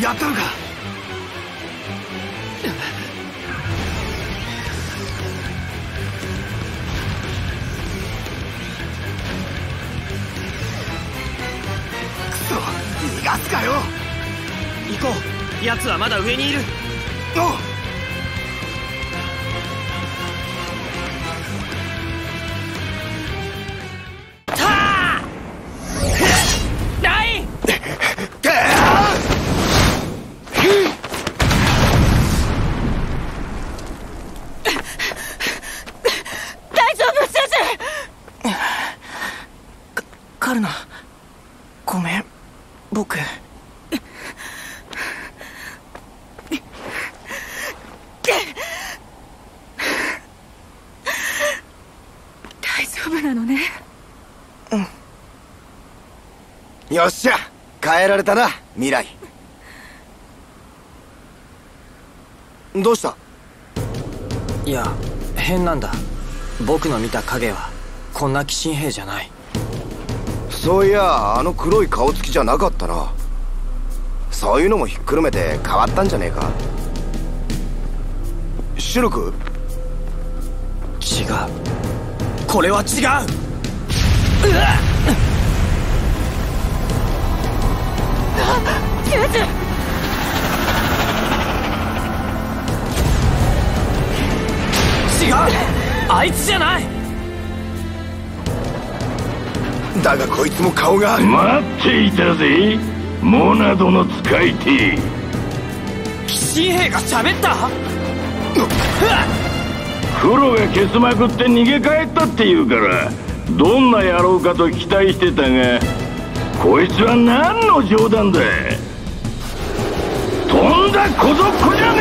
やったのか？くそ逃がすかよ。行こう。奴はまだ上にいる。おう？生カルナごめん。僕。大丈夫なのね。よっしゃ。変えられたな未来。どうした？いや変なんだ。僕の見た影はこんな機神兵じゃないそういやあの黒い顔つきじゃなかったな。そういうのもひっくるめて変わったんじゃねえか。シュルク。違う。これは違う。キューズ違う。あいつじゃない。だがこいつも顔がある。待っていたぜ。モナドの使い手。鬼神兵が喋った？黒が消すまくって逃げ帰ったって言うからどんな野郎かと期待してたがこいつは何の冗談だ。とんだ小僧っ子じゃ